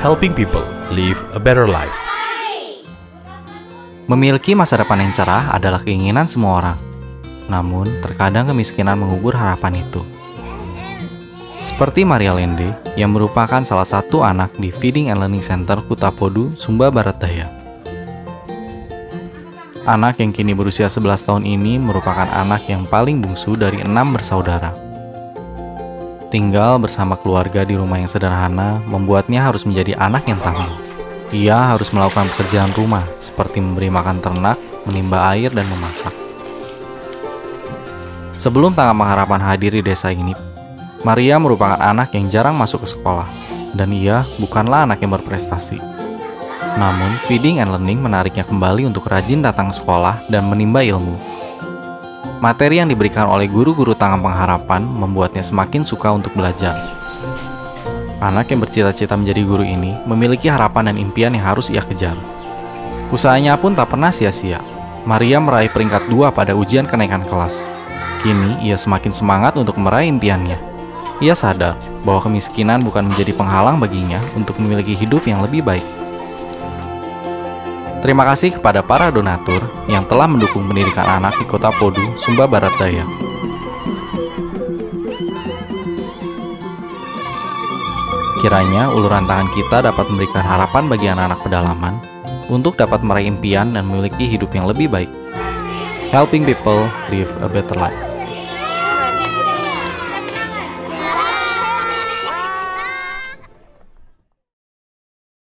helping people live a better life. Memiliki masa depan yang cerah adalah keinginan semua orang. Namun, terkadang kemiskinan mengubur harapan itu. Seperti Maria Lende, yang merupakan salah satu anak di Feeding and Learning Center Kutapodu, Sumba Barat Daya. Anak yang kini berusia 11 tahun ini merupakan anak yang paling bungsu dari enam bersaudara. Tinggal bersama keluarga di rumah yang sederhana membuatnya harus menjadi anak yang tangguh. Ia harus melakukan pekerjaan rumah seperti memberi makan ternak, menimba air, dan memasak. Sebelum Tangga Pengharapan hadir di desa ini, Maria merupakan anak yang jarang masuk ke sekolah, dan ia bukanlah anak yang berprestasi. Namun, feeding and learning menariknya kembali untuk rajin datang sekolah dan menimba ilmu. Materi yang diberikan oleh guru-guru tangan pengharapan membuatnya semakin suka untuk belajar. Anak yang bercita-cita menjadi guru ini memiliki harapan dan impian yang harus ia kejar. Usahanya pun tak pernah sia-sia. Maria meraih peringkat dua pada ujian kenaikan kelas. Kini ia semakin semangat untuk meraih impiannya. Ia sadar bahwa kemiskinan bukan menjadi penghalang baginya untuk memiliki hidup yang lebih baik. Terima kasih kepada para donatur yang telah mendukung pendidikan anak di Kota Podu, Sumba Barat Daya. Kiranya uluran tangan kita dapat memberikan harapan bagi anak-anak pedalaman untuk dapat meraih impian dan memiliki hidup yang lebih baik. Helping people live a better life.